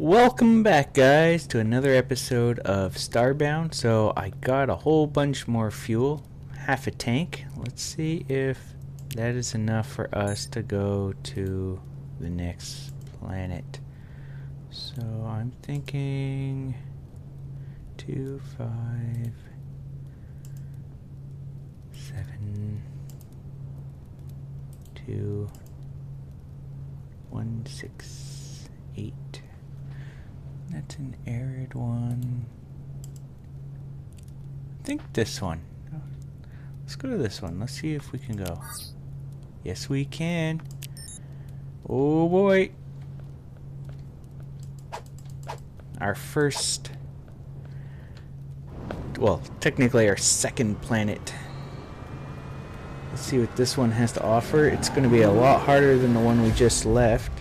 Welcome back, guys, to another episode of Starbound. So, I got a whole bunch more fuel, half a tank. Let's see if that is enough for us to go to the next planet. So, I'm thinking two, five, seven, two, one, six, eight. That's an arid one. I think this one. Let's go to this one. Let's see if we can go. Yes, we can. Oh boy. Our first. Well, technically our second planet. Let's see what this one has to offer. It's going to be a lot harder than the one we just left.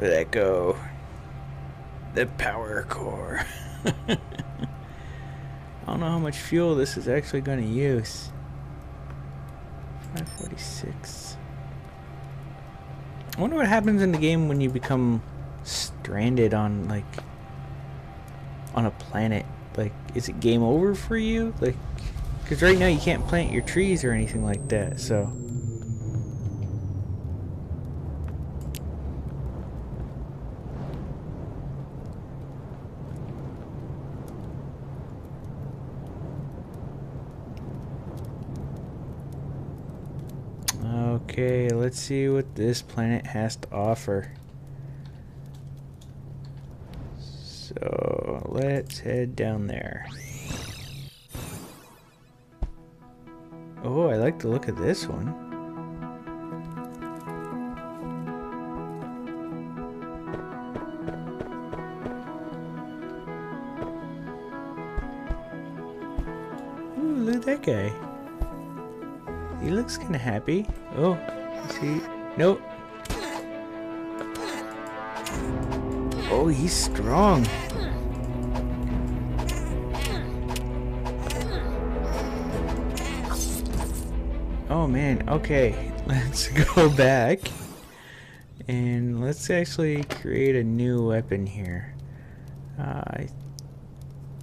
Let that go. The power core. I don't know how much fuel this is actually going to use. 546. I wonder what happens in the game when you become stranded on, like, on a planet. Like, is it game over for you? Like, because right now you can't plant your trees or anything like that, so... Okay, let's see what this planet has to offer. So, let's head down there. Oh, I like the look of this one. Ooh, look at that guy. He looks kind of happy. Oh, Nope. Oh, he's strong. Oh man, okay. Let's go back. And let's actually create a new weapon here. Uh,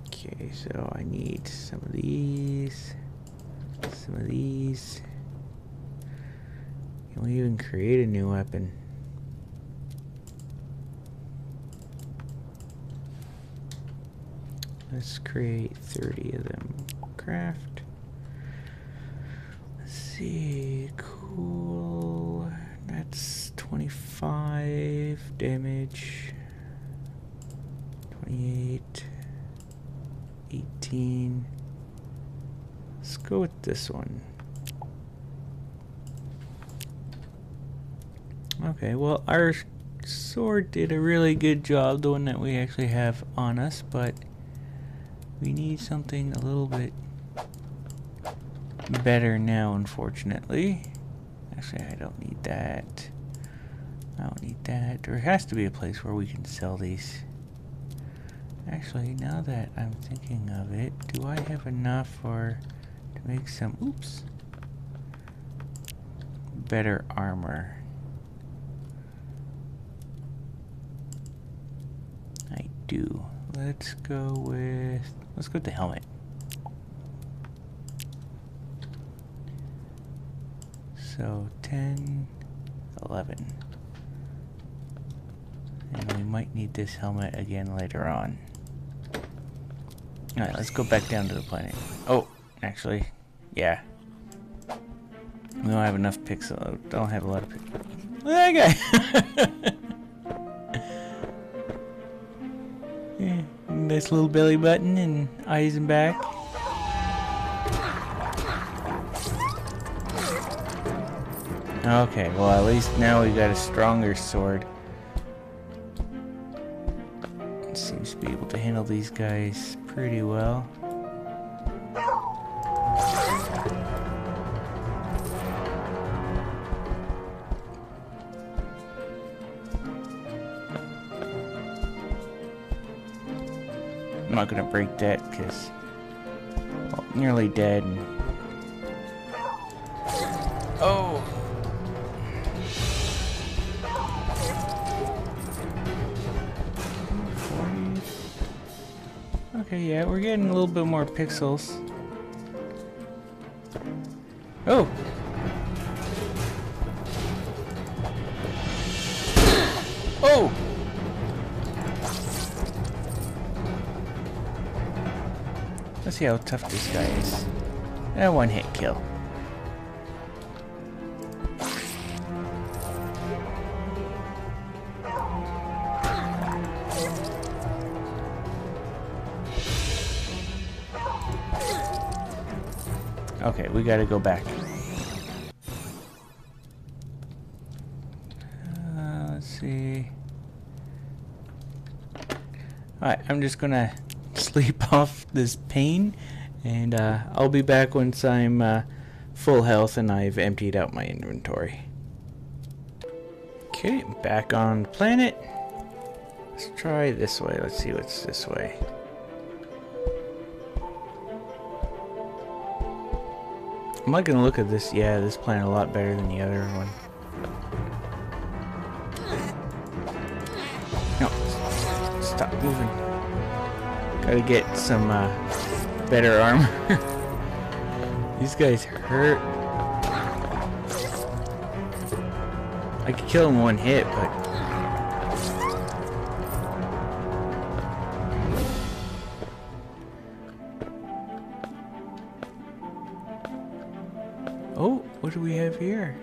okay, so I need some of these. Some of these. Can we even create a new weapon? Let's create 30 of them. Craft. Let's see. Cool. That's 25 damage. 28. 18. Let's go with this one. Okay, well, our sword did a really good job, the one that we actually have on us, but we need something a little bit better now, unfortunately. Actually, I don't need that. I don't need that. There has to be a place where we can sell these. Actually, now that I'm thinking of it, do I have enough for to make some, oops, better armor? I do. Let's go with, let's go with the helmet. So 10, 11. And we might need this helmet again later on. Alright, let's go back down to the planet. Oh, actually, yeah. We don't have enough pixel. Don't have a lot of pixels. Look nice little belly button and eyes and back. Okay, well at least now we got a stronger sword. Seems to be able to handle these guys pretty well. not gonna break that because well, nearly dead. Oh. Okay, yeah, we're getting a little bit more pixels. Oh, Let's see how tough this guy is. A one hit kill. Okay, we gotta go back. Uh, let's see. Alright, I'm just gonna sleep off this pain, and uh, I'll be back once I'm uh, full health and I've emptied out my inventory. Okay, back on planet. Let's try this way. Let's see what's this way. I'm not gonna look at this. Yeah, this planet a lot better than the other one. Gotta get some uh, better armor. These guys hurt. I could kill him one hit, but Oh, what do we have here?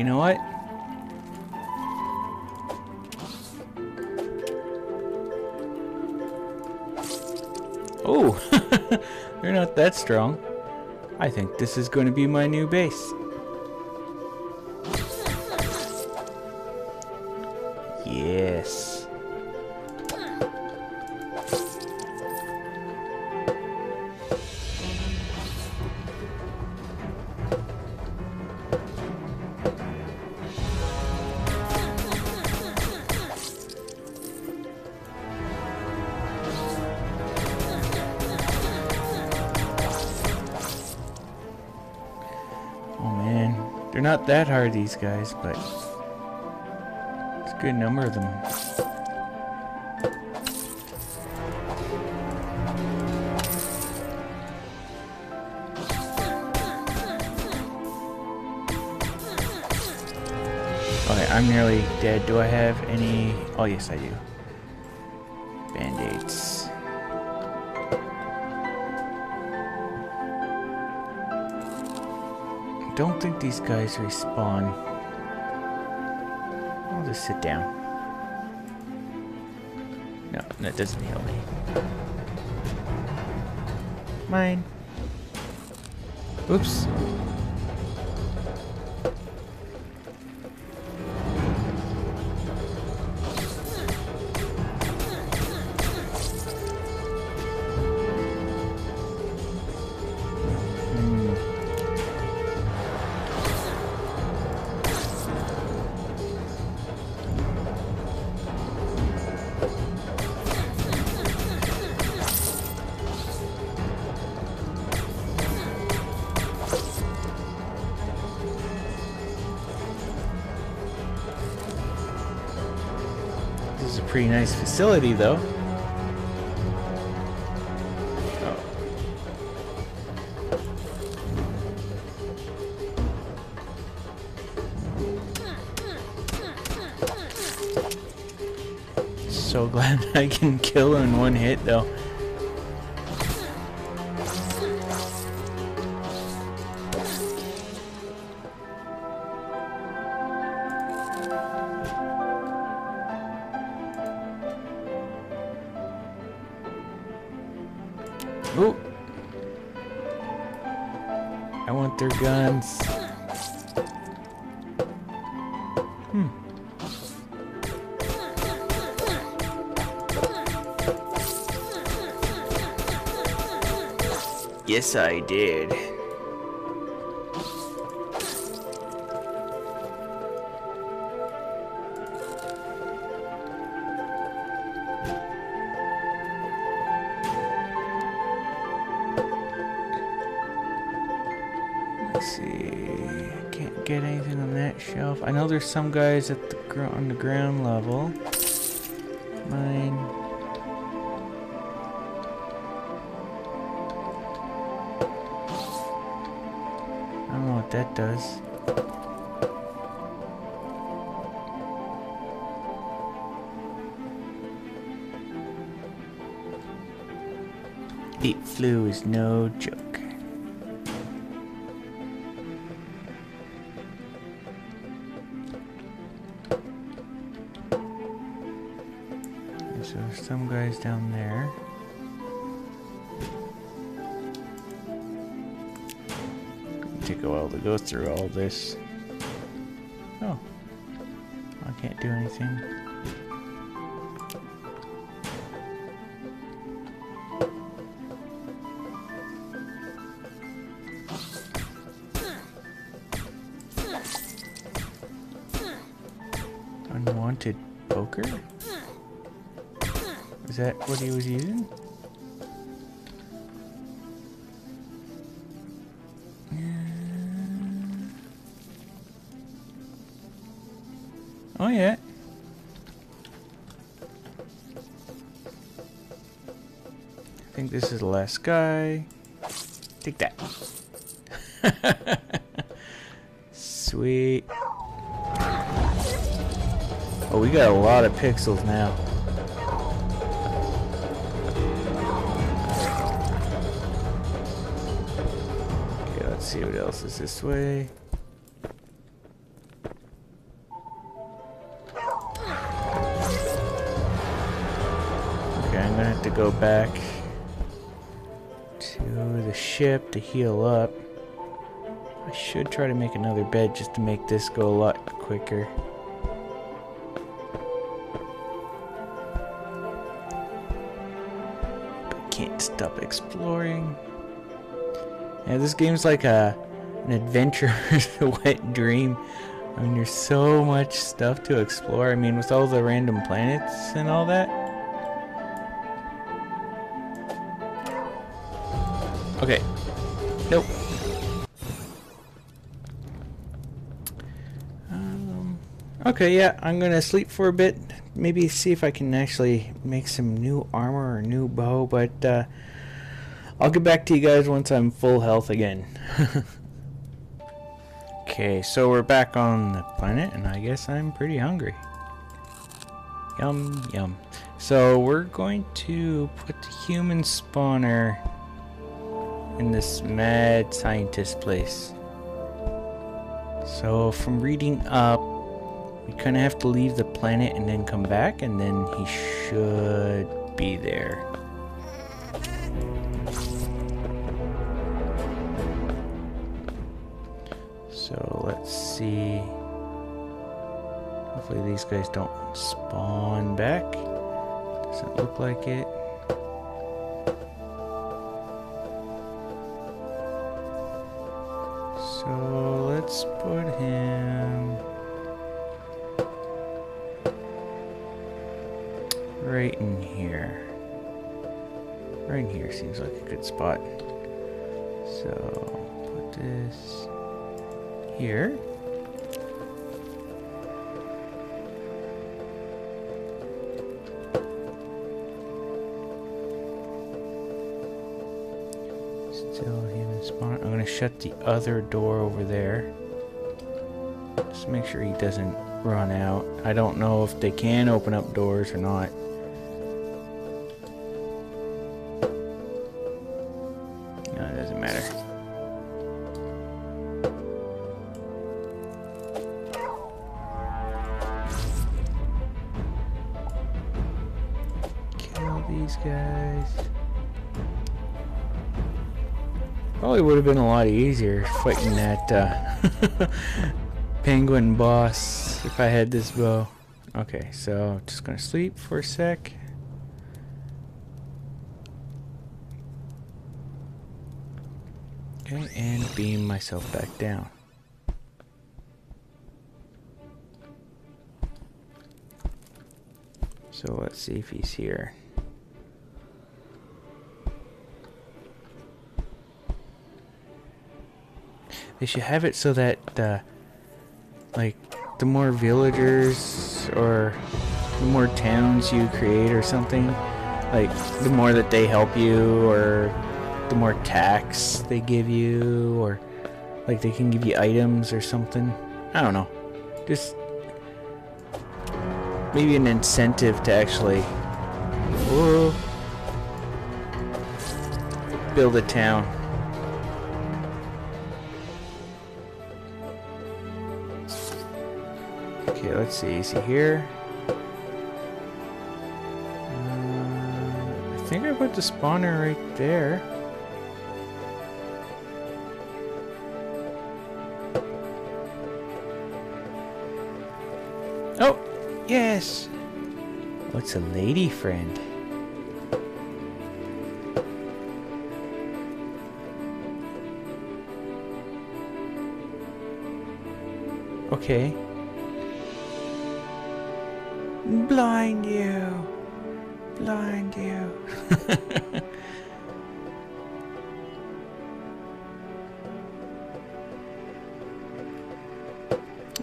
You know what? Oh, they're not that strong. I think this is going to be my new base. Yes. Not that hard these guys, but it's a good number of them. Okay, I'm nearly dead. Do I have any? Oh yes, I do. Don't think these guys respawn. I'll just sit down. No, that doesn't heal me. Mine. Oops. This is a pretty nice facility, though. So glad I can kill in one hit, though. Yes, I did. Let's see. Can't get anything on that shelf. I know there's some guys at the on the ground level. Mine. That does. It flu is no joke. Take a while to go through all this. Oh. I can't do anything. Unwanted poker? Is that what he was using? Oh yeah. I think this is the last guy. Take that. Sweet. Oh, we got a lot of pixels now. Okay, let's see what else is this way. Go back to the ship to heal up. I should try to make another bed just to make this go a lot quicker. can't stop exploring. Yeah, this game's like a an adventure, a wet dream. I mean, there's so much stuff to explore. I mean, with all the random planets and all that. Okay. Nope. Um, okay, yeah, I'm gonna sleep for a bit. Maybe see if I can actually make some new armor or new bow, but uh, I'll get back to you guys once I'm full health again. okay, so we're back on the planet, and I guess I'm pretty hungry. Yum, yum. So we're going to put the human spawner in this mad scientist place. So from reading up, we kind of have to leave the planet and then come back, and then he should be there. So let's see. Hopefully these guys don't spawn back. Doesn't look like it. So let's put him right in here. Right in here seems like a good spot. So put this here. I'm gonna shut the other door over there. Just make sure he doesn't run out. I don't know if they can open up doors or not. No, it doesn't matter. Kill these guys. Probably would have been a lot easier fighting that uh, penguin boss if I had this bow. Okay, so just gonna sleep for a sec. Okay, and beam myself back down. So let's see if he's here. They should have it so that the, like, the more villagers or the more towns you create or something, like, the more that they help you or the more tax they give you or like they can give you items or something. I don't know. Just maybe an incentive to actually whoa, build a town. Let's see. Is he here? Uh, I think I put the spawner right there. Oh, yes. What's a lady friend? Okay. Blind you. Blind you.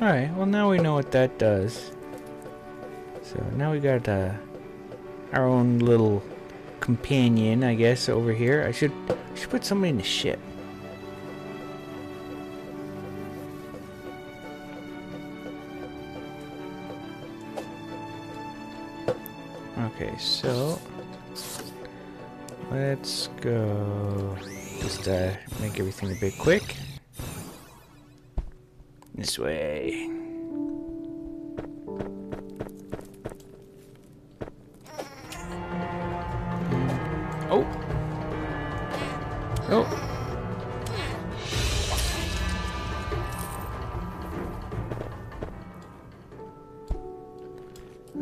Alright, well now we know what that does. So now we got uh, our own little companion, I guess, over here. I should I should put somebody in the ship. Okay, so let's go. Just uh, make everything a bit quick. This way.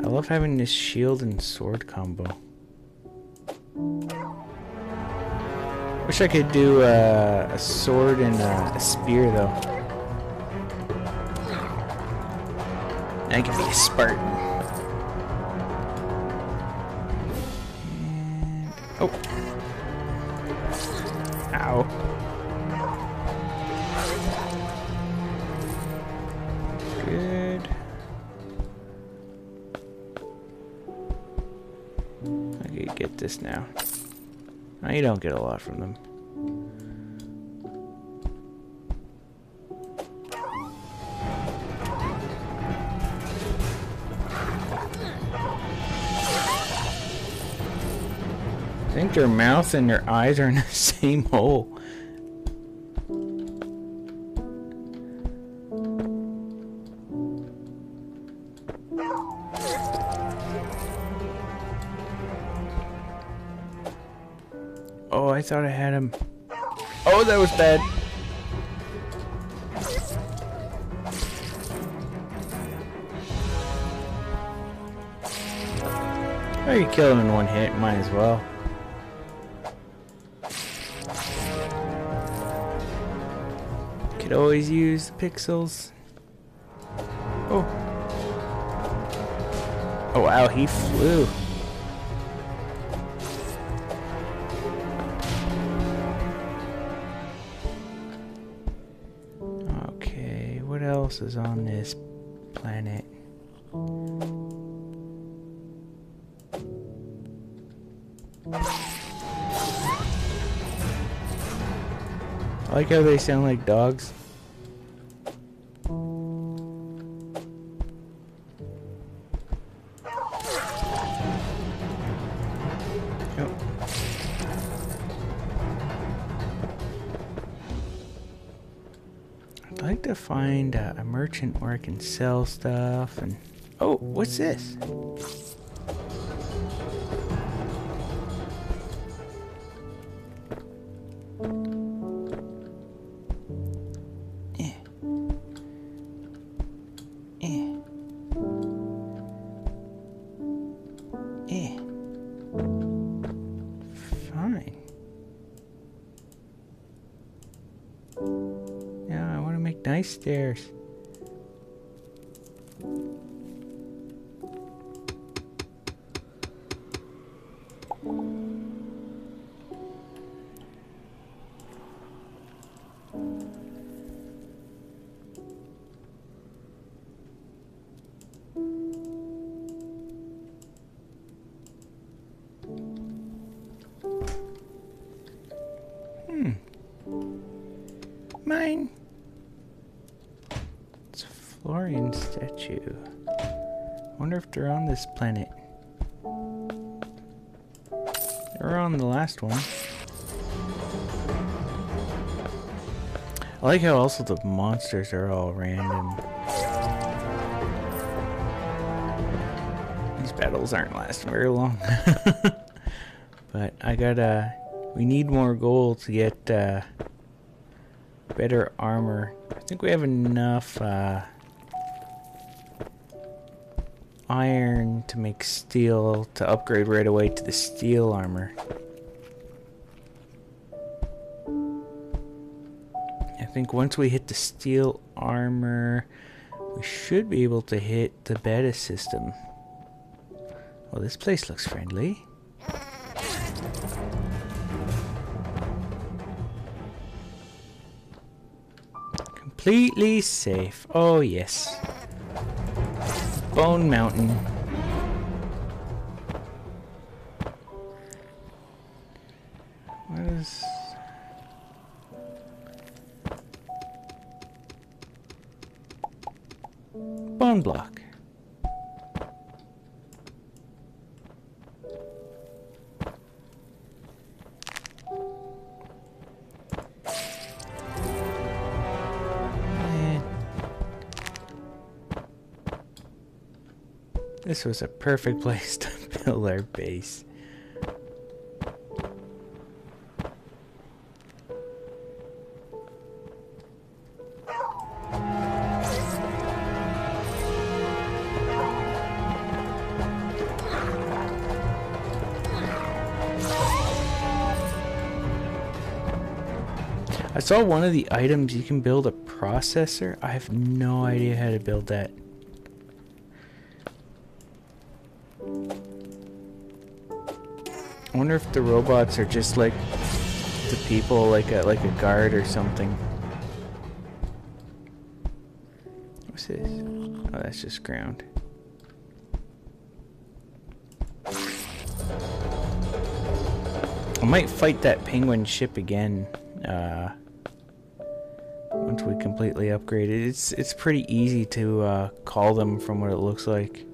I love having this shield and sword combo. Wish I could do uh, a sword and uh, a spear though. I could be a Spartan. And, oh. This now. You don't get a lot from them. I think their mouth and their eyes are in the same hole. I thought I had him. Oh, that was bad. Oh, you kill him in one hit. Might as well. Could always use the pixels. Oh. Oh wow, he flew. Else is on this planet? I like how they sound like dogs. Find uh, a merchant where I can sell stuff and... Oh, what's this? Wonder if they're on this planet. They were on the last one. I like how also the monsters are all random. These battles aren't lasting very long. but I gotta... We need more gold to get uh, better armor. I think we have enough uh, iron to make steel to upgrade right away to the steel armor. I think once we hit the steel armor, we should be able to hit the beta system. Well, this place looks friendly. Completely safe. Oh, yes. Bone Mountain. This was a perfect place to build our base. I saw one of the items you can build a processor. I have no idea how to build that. Wonder if the robots are just like the people, like a like a guard or something. What's this? Oh, that's just ground. I might fight that penguin ship again. Uh, once we completely upgrade it, it's it's pretty easy to uh, call them from what it looks like.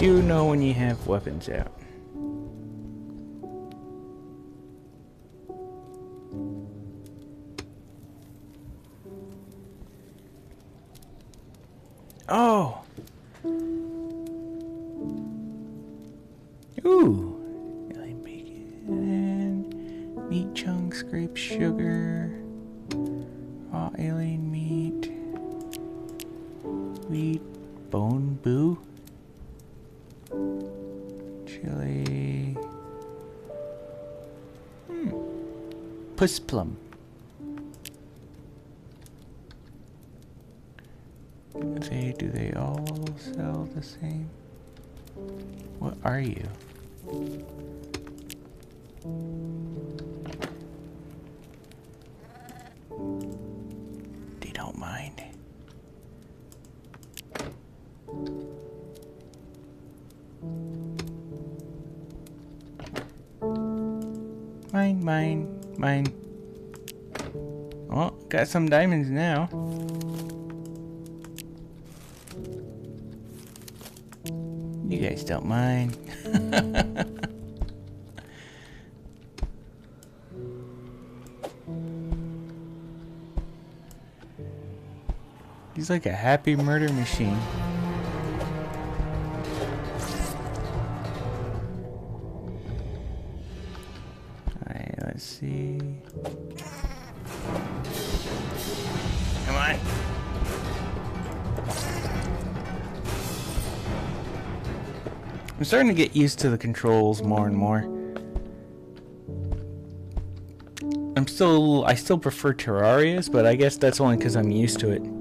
Do you know when you have weapons out. Oh! Ooh! Alien bacon, meat chunks, grape sugar, raw alien meat wheat, boneboo, chili, hmm, pussplum. They do they all sell the same? What are you? Mine, mine. Oh, got some diamonds now. You guys don't mind. He's like a happy murder machine. Starting to get used to the controls more and more. I'm still, I still prefer Terraria's, but I guess that's only because I'm used to it.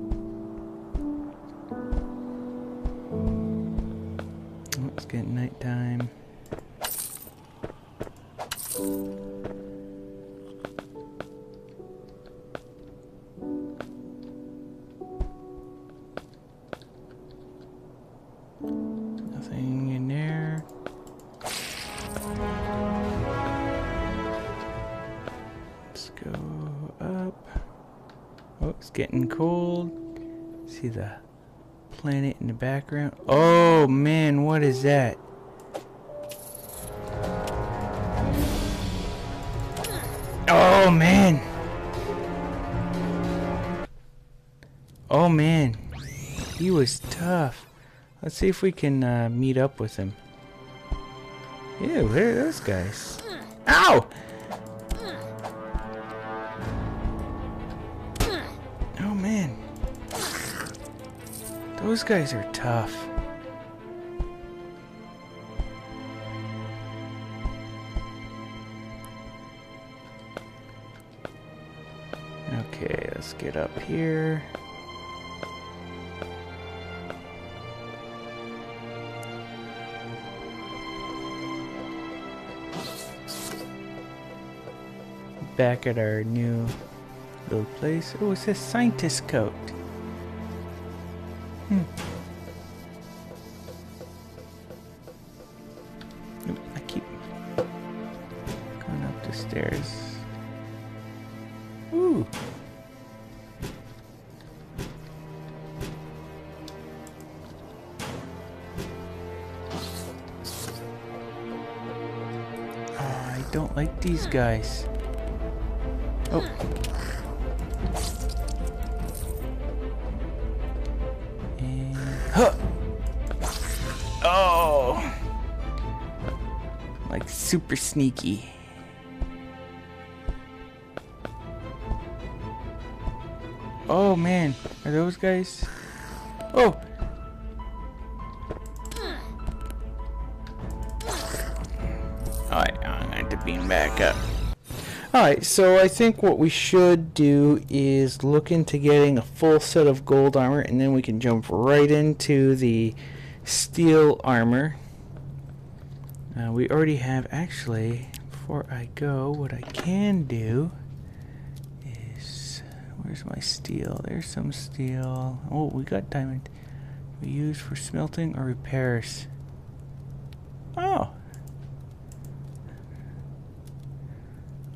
Let's go up. Oh, it's getting cold. See the planet in the background. Oh man, what is that? Oh man. Oh man. He was tough. Let's see if we can uh, meet up with him. Ew, there are those guys. Those guys are tough. Okay, let's get up here. Back at our new little place. Oh, it's a scientist coat. Guys. Oh. And huh. Oh. Like super sneaky. Oh man, are those guys? Oh. Back. Alright, so I think what we should do is look into getting a full set of gold armor and then we can jump right into the steel armor. Uh, we already have, actually, before I go, what I can do is, where's my steel? There's some steel. Oh, we got diamond. We use for smelting or repairs. Oh,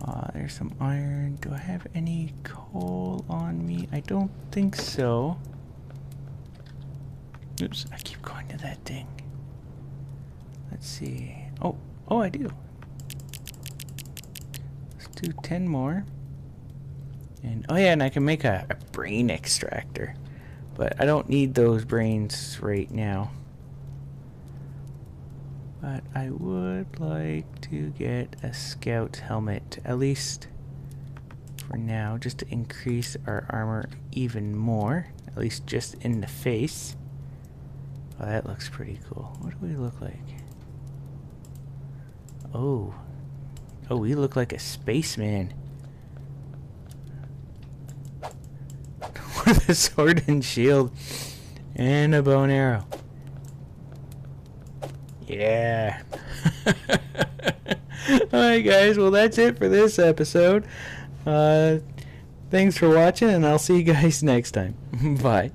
Uh, there's some iron. Do I have any coal on me? I don't think so. Oops, I keep going to that thing. Let's see. Oh, oh, I do. Let's do 10 more. And, oh yeah, and I can make a, a brain extractor. But I don't need those brains right now. But I would like to get a scout helmet, at least for now, just to increase our armor even more. At least just in the face. Oh, that looks pretty cool. What do we look like? Oh. Oh, we look like a spaceman. With a sword and shield. And a bow and arrow. Yeah. Alright, guys. Well, that's it for this episode. Uh, thanks for watching, and I'll see you guys next time. Bye.